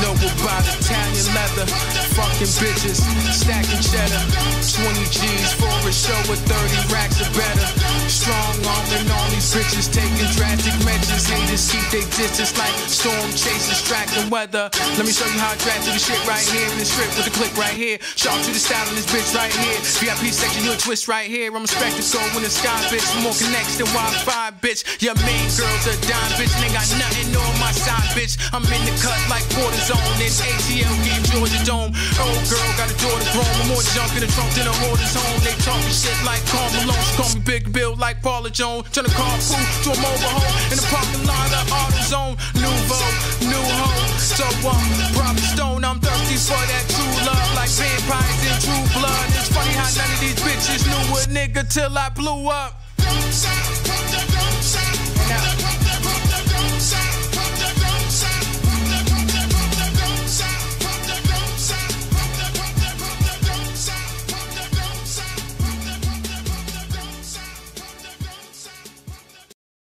know about Italian leather. Fucking bitches, stacking cheddar. 20 G's for a show with 30 racks or better. Strong arm and all these bitches taking drastic measures. Haters keep they distance like storm chasers, tracking weather. Let me show you how I drastic the shit right here in the strip with the click right here. Sharp to the style in this bitch right here. VIP section, you'll twist right here. I'm a spectacle in the sky, bitch. More connects than Wi-Fi, bitch. Your main girl's a dime, bitch. Ain't got nothing on bitch. I'm in the cut like quarter zone in ATL game, Georgia Dome. Old girl got a door to throne. More junk in the trunk than a hoarder's home. They talking shit like Karl Malone. She call me Big Bill like Paula Jones. Turn a carpool to a mobile home in the parking lot of AutoZone. Nouveau, new home. So um, Robert Stone, I'm thirsty for that true love like vampires in true blood. It's funny how none of these bitches knew a nigga till I blew up.